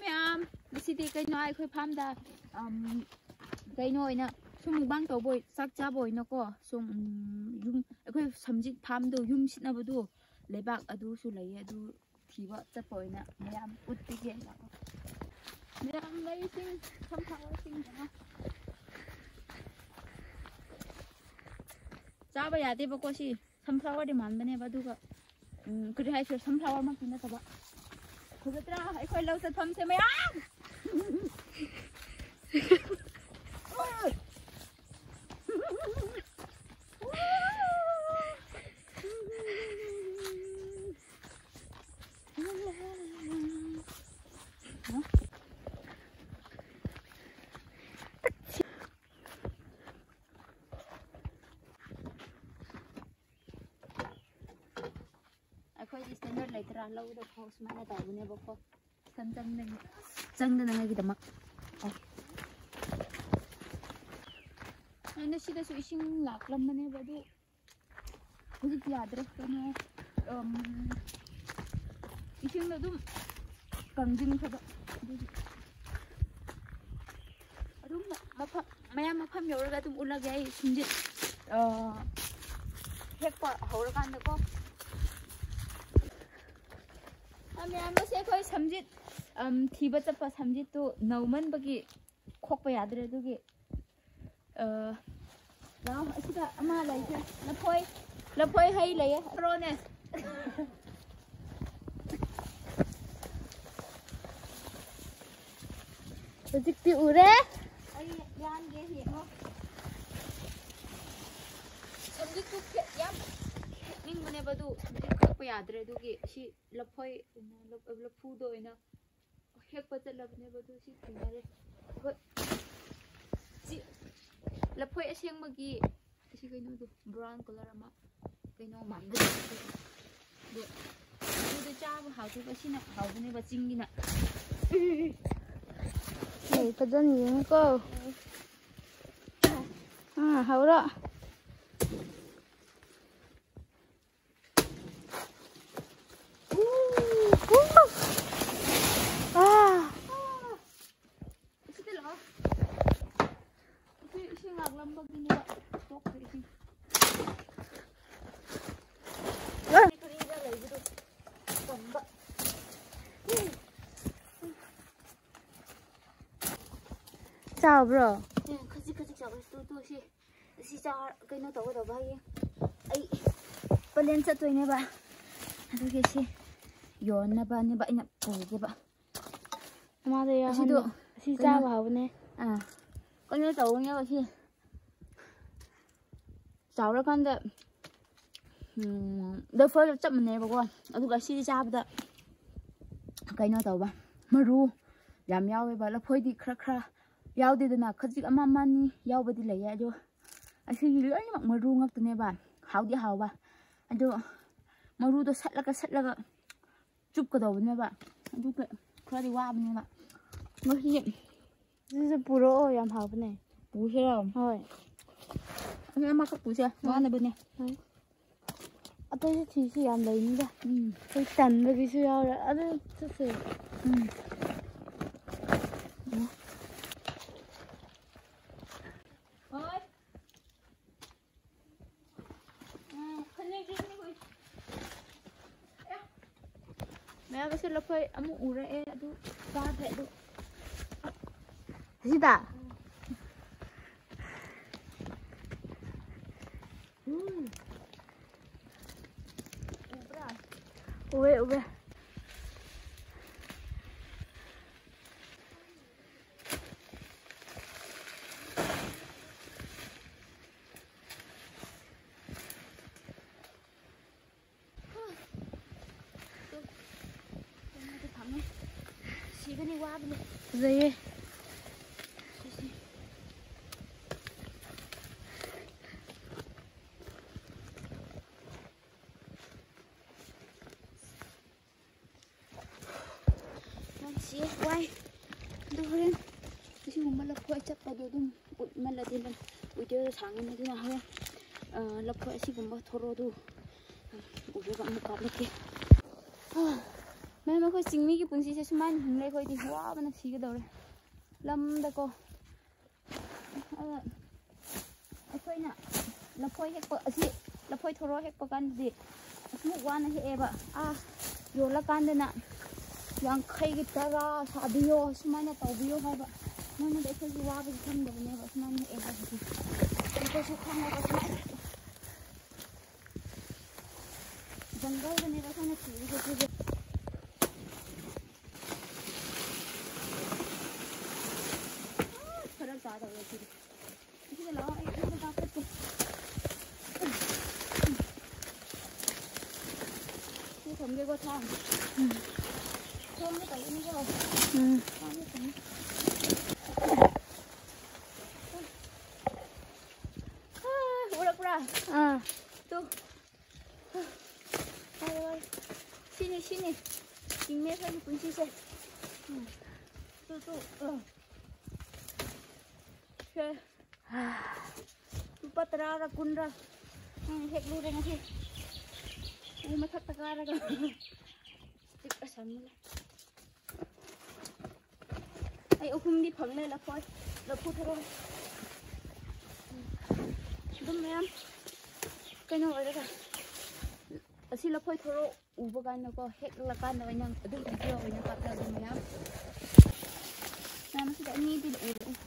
ꯃꯌꯥꯝ ꯉꯁꯤꯗꯤ ꯀꯩꯅꯣ ꯑꯩꯈꯣꯏ ꯐꯥꯝꯗ ꯀꯩꯅꯣ ꯑꯣꯏꯅ ꯁꯨꯝ ꯃꯨꯛꯕꯥꯡ ꯇꯧꯕ ꯑꯣꯏ ꯆꯥꯛ ꯆꯥꯕ ꯑꯣꯏꯅꯀꯣ ꯁꯨꯝ ꯌꯨꯝ ꯑꯩꯈꯣꯏ ꯁꯝꯖꯤꯠ ꯐꯥꯝꯗꯣ ꯌꯨꯝ ꯁꯤꯠꯅꯕꯗꯣ ꯂꯩꯕꯥꯛ ꯑꯗꯨꯁꯨ ꯂꯩꯌꯦ ꯑꯗꯨ ꯊꯤꯕ ꯆꯠꯄ ꯑꯣꯏꯅ ꯃꯌꯥꯝ ꯎꯠꯄꯤꯒꯦ ꯃꯌꯥꯝ ꯂꯩꯁꯤꯡ ꯁꯝꯐ꯭ꯂꯥꯋꯔꯁꯤꯡꯗꯅ ꯆꯥꯕ ꯌꯥꯗꯦꯕꯀꯣ ꯁꯤ ꯁꯟꯐ꯭ꯂꯥꯋꯔꯗꯤ ꯃꯥꯟꯕꯅꯦꯕ ꯑꯗꯨꯒ ꯀꯔꯤ ꯍꯥꯏꯁꯤꯔ ꯁꯟꯐ꯭ꯂꯥꯋꯔꯃꯛꯇꯤ ꯅꯠꯇꯕ खुद रहा है कोई लोग से थम से मैं ꯁ꯭ꯇꯦꯟꯗꯔꯠ ꯂꯩꯇ꯭ꯔꯥ ꯂꯧꯗ ꯐꯥꯎ ꯁꯨꯃꯥꯏꯅ ꯇꯧꯕꯅꯦꯕꯀꯣ ꯁꯟ ꯆꯪꯗꯅ ꯆꯪꯗꯅꯉꯥꯏꯒꯤꯗꯃꯛ ꯑꯩꯅ ꯁꯤꯗꯁꯨ ꯏꯁꯤꯡ ꯂꯥꯛꯂꯝꯕꯅꯦꯕ ꯑꯗꯨ ꯍꯧꯖꯤꯛꯇꯤ ꯌꯥꯗ꯭ꯔꯦ ꯀꯩꯅꯣ ꯏꯁꯤꯡꯗꯣ ꯑꯗꯨꯝ ꯀꯪꯁꯤꯟꯈ꯭ꯔꯕ ꯑꯗꯨꯒꯤ ꯑꯗꯨꯝ ꯃꯐꯝ ꯃꯌꯥꯝ ꯃꯐꯝ ꯌꯧꯔꯒ ꯑꯗꯨꯝ ꯎꯠꯂꯒꯦ ꯑꯩ ꯁꯨꯝꯖꯤꯠ ꯍꯦꯛꯄ ꯍꯧꯔꯀꯥꯟꯗꯀꯣ ꯃꯌꯥꯝ ꯑꯁꯦ ꯑꯩꯈꯣꯏ ꯁꯝꯖꯤꯠ ꯊꯤꯕ ꯆꯠꯄ ꯁꯝꯖꯤꯠꯇꯨ ꯅꯧꯃꯟꯕꯒꯤ ꯈꯣꯛꯄ ꯌꯥꯗ꯭ꯔꯦ ꯑꯗꯨꯒꯤ ꯂꯥꯎ ꯑꯁꯤꯗ ꯑꯃ ꯂꯩꯈ꯭ꯔꯦ ꯂꯐꯣꯏ ꯂꯐꯣꯏ ꯍꯩ ꯂꯩꯌꯦ ꯔꯣꯅꯦ ꯍꯧꯖꯤꯛꯇꯤ ꯎꯔꯦ ꯑꯩ ꯌꯥꯟꯒꯦ ꯌꯦꯡꯉꯣ ꯁꯝꯖꯤꯠꯇꯨ ꯌꯥꯝ ꯍꯦꯛꯅꯤꯡꯕꯅꯦꯕ ꯑꯗꯨ ꯁꯝꯖꯤꯠ ꯈꯣꯛꯄ ꯌꯥꯗ꯭ꯔꯦ ꯑꯗꯨꯒꯤ ꯁꯤ ꯂꯐꯣꯏ ꯂꯐꯨꯗ ꯑꯣꯏꯅ ꯍꯦꯛꯄ ꯆꯠꯂꯕꯅꯦꯕ ꯑꯗꯨ ꯁꯤ ꯊꯦꯡꯅꯔꯦ ꯑꯩꯈꯣꯏ ꯁꯤ ꯂꯐꯣꯏ ꯑꯁꯦꯡꯕꯒꯤ ꯑꯁꯤ ꯀꯩꯅꯣꯗꯣ ꯕ꯭ꯔꯥꯎꯟ ꯀꯂꯔ ꯑꯃ ꯀꯩꯅꯣ ꯃꯥꯟꯕꯗꯣ ꯑꯗꯨ ꯑꯗꯨꯗ ꯆꯥꯕ ꯍꯥꯎꯇꯦꯕ ꯁꯤꯅ ꯍꯥꯎꯕꯅꯦꯕ ꯆꯤꯡꯒꯤꯅ Này, fazendo yun ko. kasi yon na ba ni ba ina pwede ba? Mà đây à, Kasi do, si cái cha nào? vào nè. à, có nhớ tàu nghe kasi. Cháu ra con đấy. ꯗ ꯐꯔ ꯆꯞ ꯃꯥꯟꯅꯩꯕꯀꯣ ꯑꯗꯨꯒ ꯁꯤꯗꯤ ꯆꯥꯕꯗ ꯀꯩꯅꯣ ꯇꯧꯕ ꯃꯔꯨ ꯌꯥꯝ ꯌꯥꯎꯋꯦꯕ ꯂꯐꯣꯏꯗꯤ ꯈꯔ ꯈꯔ ꯌꯥꯎꯗꯦꯗꯅ ꯈꯖꯤꯛ ꯑꯃ ꯑꯃꯅꯤ ꯌꯥꯎꯕꯗꯤ ꯂꯩꯌꯦ ꯑꯗꯣ ꯑꯁꯤꯒꯤ ꯂꯣꯏꯅꯃꯛ ꯃꯔꯨ ꯉꯛꯇꯅꯦꯕ ꯍꯥꯎꯗꯤ ꯍꯥꯎꯕ ꯑꯗꯣ ꯃꯔꯨꯗꯣ ꯁꯠꯂꯒ ꯁꯠꯂꯒ ꯆꯨꯞꯀꯗꯧꯕꯅꯦꯕ ꯑꯗꯨꯒ ꯈꯔꯗꯤ ꯋꯥꯕꯅꯦꯕ ꯉꯁꯤ This is puro yam hao nè. ꯄꯨꯁꯤꯔꯣ Thôi. ꯑꯁꯤ ꯑꯃꯈꯛ ꯄꯨꯁꯦ ꯋꯥꯅꯕꯅꯦ ꯑꯇꯩꯁꯨ ꯊꯤꯁꯤ ꯌꯥꯝ ꯂꯩꯅꯤꯗ ꯎꯝ ꯑꯩꯈꯣꯏ ꯇꯟꯕꯒꯤꯁꯨ ꯌꯥꯎꯔꯦ ꯑꯗꯨ ꯆꯠꯁꯦ ꯎꯝ Ya, kasi lapay amu ura eh adu bad eh adu. Sita. Hmm. Ubra. dây ấy. siya kwai doon kasi umalap ko isa pa doon malatin lang ujo sangin na din ako lapko asi gumba thoro do ujo ba mukha lakay ah मैं मैं कोई सिंगनी की पुंसी से सुमाइन हमले कोई दी हुआ बना ठीक है दौड़े लम देखो अखोई ना लखोई हेक असी लखोई थोरो हेक पकान दी असमुक वाना हेक एबा आ योला कांदे ना yankai ki tara sabiyo sumana tabiyo haba mana da kai wa ba kan da ne ba sumana e ba ki ko su kan da ba jangal da ne ba sana ki ko 到了这。给我。嗯。嗯。嗯，走，嗯，嗯。Patla dum ma'am na masih ni di uru lần tại không này là cầm thôi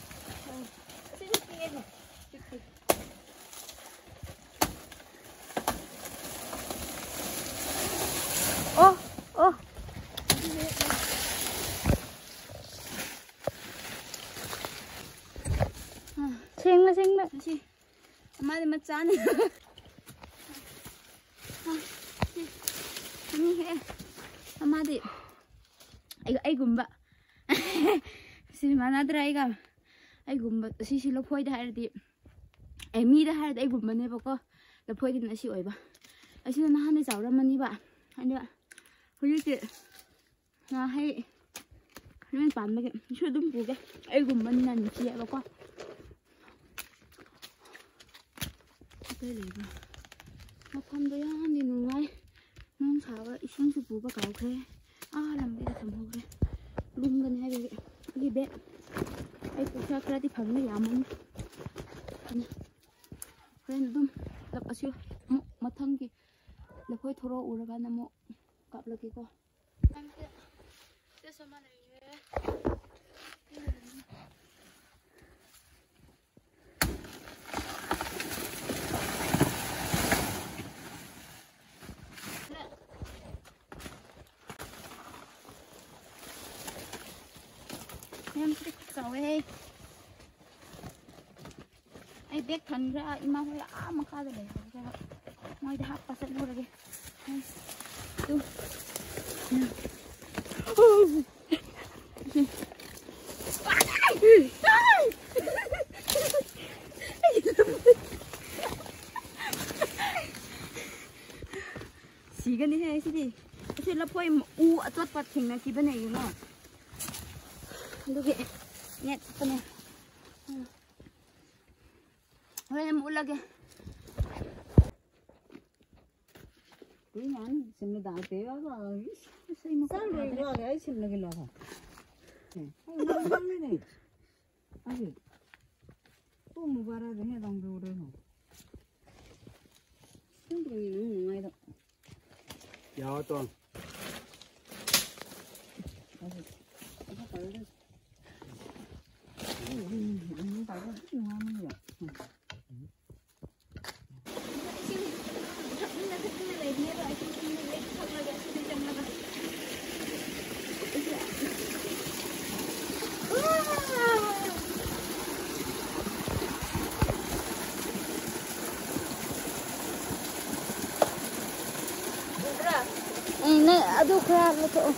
妈的！哎哎滚吧！是曼阿德来干，哎滚吧！是是老婆子害的。哎米的害的，哎滚吧！那婆婆老婆子那谁会吧？阿叔那哈那早了嘛你吧？那哈，我就是那还那边办嘛？你去蹲铺去，哎滚吧！那你姐吧？ 밭에 레이브 마판도 야한데 농아에 농사가 이생수 부바가 오게 아 람비가 담호 그래 룸근 해게 이게 배 아이 고사 크라디 방네 야몽 아니 그래는 좀 랍아시오 뭐 마탕기 랍호에 돌아오라가나 뭐 갑락이고 람비 떼서 마늘 ai biết thần ra ima hơi á mà khai rồi đấy ngoài đã hấp pasal mura ge tu sigan ni gì? Đi, kasi là poi u atot pat này na ki đúng vậy know adugi net pa na Hoy na mulage Cái nhắn xin nó đại tế đó rồi. say mo Sao rồi rồi cái xin nó không đâu đâu đây này. À gì? Tôi mua vào đây để đồng đồ đây? Không được nữa ngay đâu. Dạ toàn? 哎，我给你，你把这个青蛙弄掉。嗯。嗯，那都快了都。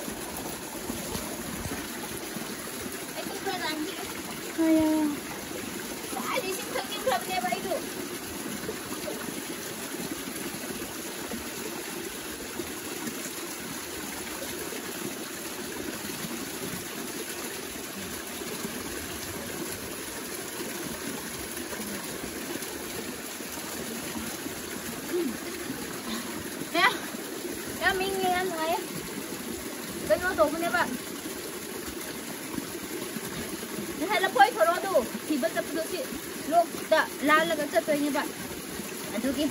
ꯑꯗꯨꯒꯤ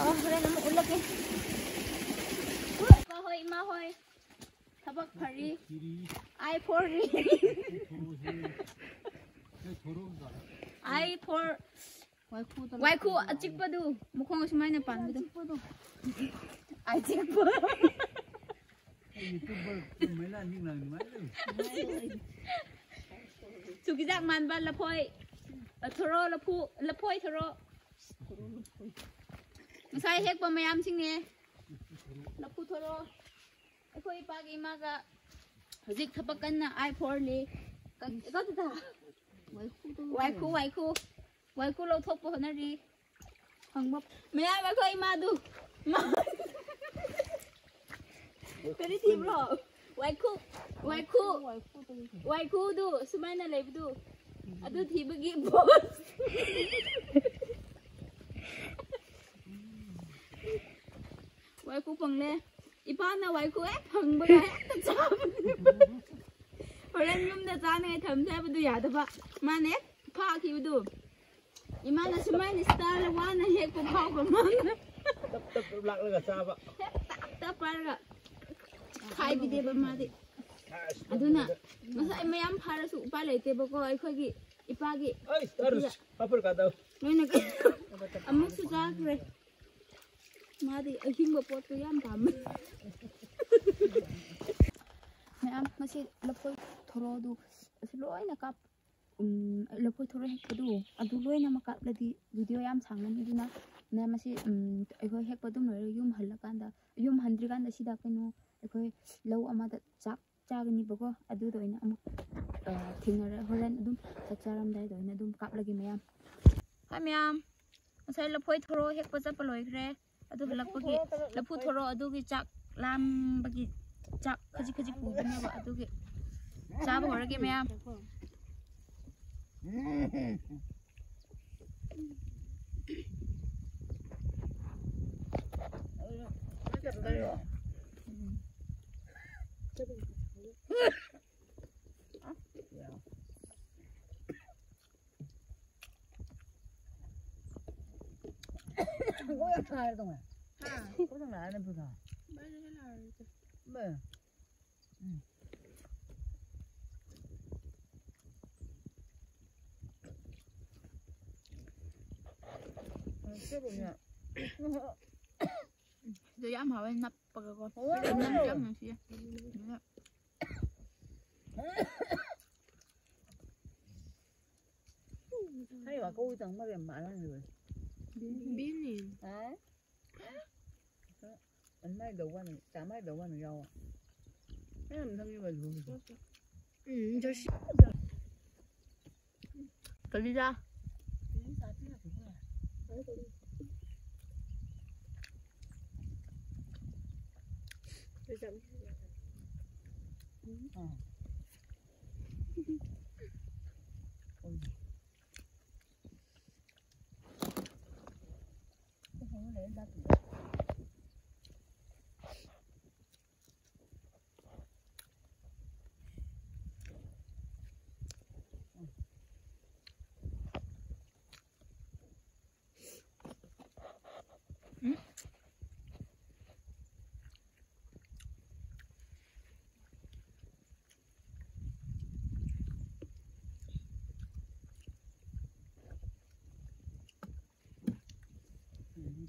ꯑꯣ ꯍꯣꯔꯦꯟ ꯑꯃꯨꯛ ꯎꯠꯂꯛꯀꯦ ꯏꯄꯥ ꯍꯣꯏ ꯏꯃꯥ ꯍꯣꯏ ꯊꯕꯛ ꯐꯔꯤ ꯑꯥꯏ ꯐꯣꯔ ꯑꯥꯏ ꯐꯣꯔ ꯋꯥꯏꯈꯨ ꯑꯆꯤꯛꯄꯗꯨ ꯃꯈꯣꯡ ꯑꯁꯨꯃꯥꯏꯅ ꯄꯥꯟꯕꯗꯨ ꯑꯥꯏ ꯆꯤꯛꯄ mấy lần nhưng lần mấy lần ꯆꯨꯀꯤꯖꯥꯛ ꯃꯥꯟꯕ ꯂꯐꯣꯏ ꯑ, ꯊꯣꯔꯣ ꯂꯐꯨ ꯂꯐꯣꯏ ꯊꯣꯔꯣ ꯉꯁꯥꯏ ꯍꯦꯛꯄ ꯃꯌꯥꯝꯁꯤꯡꯅꯦ ꯂꯐꯨ ꯊꯣꯔꯣ ꯑꯩꯈꯣꯏ ꯏꯄꯥꯒ ꯏꯃꯥꯒ ꯍꯧꯖꯤꯛ ꯊꯕꯛ ꯀꯟꯅ ꯑꯥꯏ ꯐꯣꯔꯂꯤ ꯀꯗꯨꯗ ꯋꯥꯏꯈꯨ ꯋꯥꯏꯈꯨ ꯋꯥꯏꯈꯨ ꯂꯧꯊꯣꯛꯄ ꯍꯣꯠꯅꯔꯤ ꯐꯪꯕ ꯃꯌꯥꯝ ꯑꯩꯈꯣꯏ ꯏꯃꯥꯗꯨ ꯃꯥ- ꯀꯔꯤ ꯊꯤꯕ꯭ꯔꯣ ꯋꯥꯏꯈꯨ ꯋꯥꯏꯈꯨ ꯋꯥꯏꯈꯨꯗꯨ ꯁꯨꯃꯥꯏꯅ ꯂꯩꯕꯗꯨ ꯑꯗꯨ ꯊꯤꯕꯒꯤ ꯕꯣꯁ vậy cũng phần lên, ipon là vậy cũng ép thằng bây giờ ép thật sao hồi lên nhung thật sao này thầm thế bây giờ giả thật vậy mà nè pha khi bây giờ ima là xem mai star là quá này hết cũng pha còn mang tập tập lặng là sao vậy? Tập tập phải là khai bị đẹp mà đi. Aduna masa em em phara su upa lệ tế bọc ai khơi gì ipa gì ai starus papur cả đâu nói nè amuk su ra rồi ꯃꯥꯗꯤ ꯑꯍꯤꯡꯕ ꯄꯣꯠꯇꯣ ꯌꯥꯝ ꯄꯥꯝꯃꯦ ꯃꯌꯥꯝ ꯉꯁꯤ ꯂꯐꯣꯏ ꯊꯣꯔꯣꯗꯨ ꯑꯁꯤ ꯂꯣꯏꯅ ꯀꯥꯞ ꯎꯝ, ꯂꯐꯣꯏ ꯊꯣꯔꯣ ꯍꯦꯛꯄꯗꯨ ꯑꯗꯨ ꯂꯣꯏꯅꯃꯛ ꯀꯥꯞꯂꯗꯤ ꯚꯤꯗꯤꯑꯣ ꯌꯥꯝ ꯁꯥꯡꯒꯅꯤ ꯑꯗꯨꯅ ꯅ ꯃꯁꯤ ꯎꯝ, ꯑꯩꯈꯣꯏ ꯍꯦꯛꯄ ꯑꯗꯨꯝ ꯂꯣꯏꯔꯒ ꯌꯨꯝ ꯍꯜꯂꯀꯥꯟꯗ ꯌꯨꯝ ꯍꯟꯗ꯭ꯔꯤꯀꯥꯟꯗ ꯁꯤꯗ ꯀꯩꯅꯣ ꯑꯩꯈꯣꯏ ꯂꯧ ꯑꯃꯗ ꯆꯥꯛ ꯆꯥꯒꯅꯤꯕꯀꯣ ꯑꯗꯨꯗ ꯑꯣꯏꯅ ꯑꯃꯨꯛ ꯑ, ꯊꯦꯡꯅꯔ ꯍꯣꯔꯦꯟ ꯑꯗꯨꯝ ꯆꯥꯛ ꯆꯥꯔꯝꯗꯥꯏꯗ ꯑꯣꯏꯅ ꯑꯗꯨꯝ ꯀꯥꯞꯂꯒꯦ ꯃꯌꯥꯝ ꯍꯥꯏ ꯃꯌꯥꯝ ꯉꯁꯥꯏ ꯂꯐꯣꯏ ꯊꯣꯔꯣ ꯍꯦꯛꯄ ꯆꯠꯄ ꯂꯣꯏꯈ꯭ꯔꯦ ꯑꯗꯨ ꯍꯜꯂꯛꯄꯒꯤ ꯂꯐꯨ ꯊꯣꯔꯣ ꯑꯗꯨꯒꯤ ꯆꯥꯛ ꯂꯥꯝꯕꯒꯤ ꯆꯥꯛ ꯈꯖꯤꯛ ꯈꯖꯤꯛ ꯄꯨꯕꯅꯦꯕ ꯑꯗꯨꯒꯤ ꯆꯥꯕ ꯍꯧꯔꯒꯦ ꯃꯌꯥꯝ 고양 나야 동아. 고양 나야 보다. 뭐? 응. 저 ям hảo anh nắp bờ con năm trăm hàng xia hay là cô chẳng mà làm mà rồi. biết gì À? Anh mấy đầu quan, chả mấy đầu quan rau à? Mấy làm thân như vậy rồi. ừ cho xí cái đi ra Ờ. Ôi. hacer la tuya.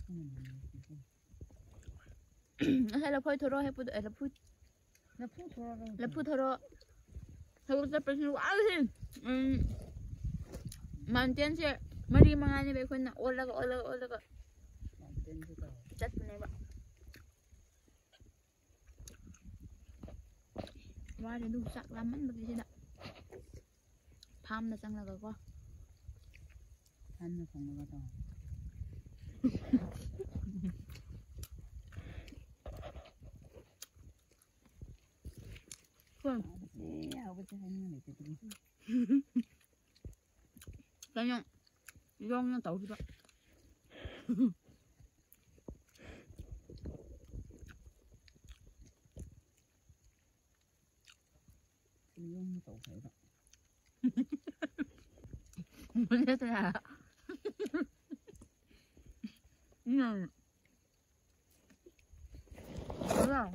hay là phơi thoro hay phụ là phụ Nó phút thôi đâu. là phụ thoro thoro sa person wow sin um mountain se mari mga ni be kun na ola ga ola ga ola ga Làm tên cho tao. chat ne ba wa de du sak laman ba sida pham na sang la ga ko Ăn nó không có tao. 跟用，用用豆子吧。用豆子吧。我这是？嗯，好了。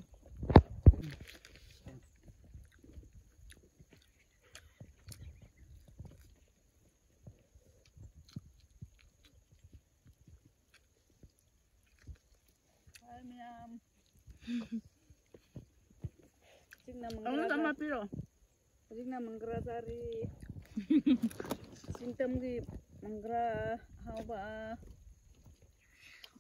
ayam. Signa Aku sama piro? Signa menggerak sari. Sintam ki menggerak hau ba.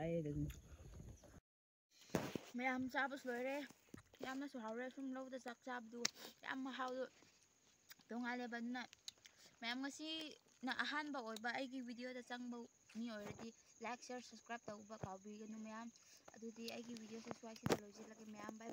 ꯐꯩ ꯃꯌꯥꯝ ꯆꯥꯕꯁꯨ ꯂꯣꯏꯔꯦ ꯌꯥꯝꯅꯁꯨ ꯍꯥꯎꯔꯦ ꯁꯨꯝ ꯂꯧꯗ ꯆꯥꯛ ꯆꯥꯕꯗꯨ ꯌꯥꯝ ꯃꯍꯥꯎꯗꯣ ꯇꯣꯡꯉꯥꯜꯂꯦꯕ ꯑꯗꯨꯅ ꯃꯌꯥꯝ ꯉꯁꯤꯅ ꯑꯍꯥꯟꯕ ꯑꯣꯏꯕ ꯑꯩꯒꯤ ꯚꯤꯗꯤꯑꯣꯗ ꯆꯪꯕ ꯃꯤ ꯑꯣꯏꯔꯗꯤ ꯂꯥꯏꯛ ꯁꯤꯌꯔ ꯁꯕꯁꯀ꯭ꯔꯥꯏꯕ ꯇꯧꯕ ꯀꯥꯎꯕꯤꯒꯅꯨ ꯃꯌꯥꯝ ꯑꯗꯨꯗꯤ ꯑꯩꯒꯤ ꯚꯤꯗꯤꯑꯣꯁꯦ ꯁ꯭ꯋꯥꯏꯁꯤꯗ ꯂꯣꯏꯁꯤꯜꯂꯒꯦ ꯃꯌꯥꯝ ꯕꯥꯏ ꯕꯥꯏ